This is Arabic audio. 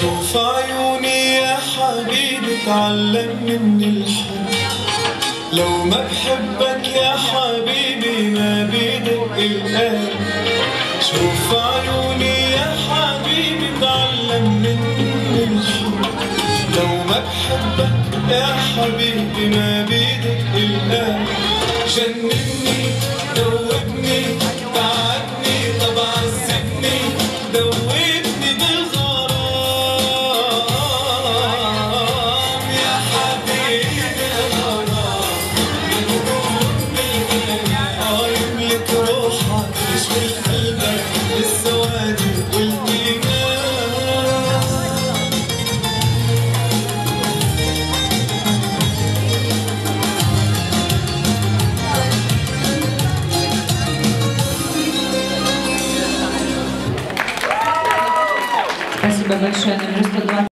شوف عيوني يا حبيبي تعلمني من الحب. لو ما بحبك يا حبيبي ما بيدق القلب شوف عيوني يا حبيبي تعلمني من الحب. لو ما بحبك يا حبيبي ما بيدق القلب جنني دوبني Спасибо большое